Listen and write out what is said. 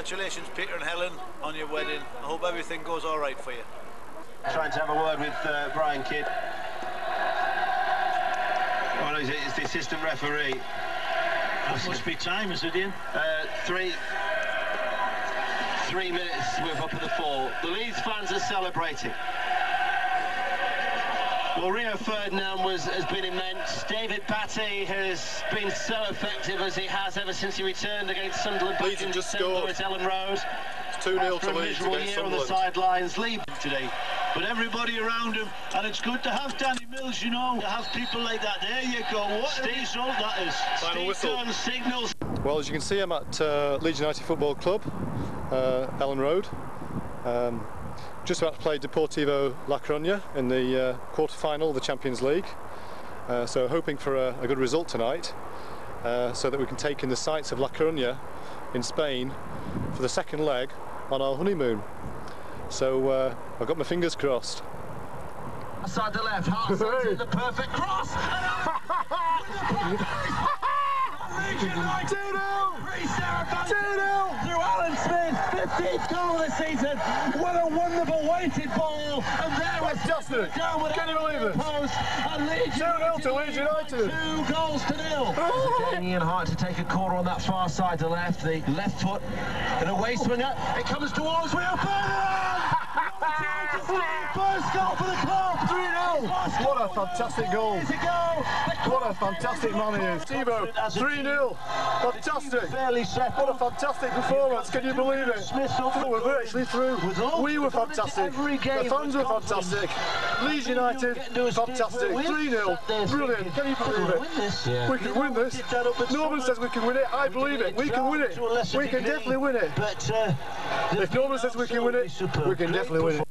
Congratulations, Peter and Helen, on your wedding. I hope everything goes all right for you. Trying to have a word with uh, Brian Kidd. Oh, no, it's the assistant referee. That must be time, is it, Ian? Uh, three, three minutes we're up at the four. The Leeds fans are celebrating. Well, Rio Ferdinand was, has been immense. David Batty has been so effective as he has ever since he returned against Sunderland Leeds in just December scored. at Elland Road. It's 2 0 After to a Leeds against year on the sidelines, Lee today. But everybody around him, and it's good to have Danny Mills, you know, to have people like that. There you go. What a result that is. Final Steve whistle. Signals. Well, as you can see, I'm at uh, Leeds United Football Club, uh, Elland Road. Um, just about to play Deportivo La Coruña in the uh, quarter-final of the Champions League. Uh, so hoping for a, a good result tonight, uh, so that we can take in the sights of La Coruña in Spain for the second leg on our honeymoon. So uh, I've got my fingers crossed. Side the left, Harte sends in the perfect cross. 15th goal of the season. What a wonderful weighted ball. And there was Fantastic. down with Can you believe it? Post. And Leeds 2-0 to Leeds United. Two goals to nil. Ian Harte to take a corner on that far side to left, the left foot and a way swinger. It comes towards Rio Ferdinand. First goal for the club. 3-0. What a fantastic goal. Years ago, the What a fantastic man he is. Tivo, 3-0. Fantastic. What a fantastic performance. Can you believe it? We were virtually through. We were fantastic. The fans were fantastic. Leeds United, fantastic. 3-0. Brilliant. Can you believe it? We can win this. Norman says we can win it. I believe it. We can win it. We can definitely win it. But uh, If Norman says we can win it, we can definitely win it.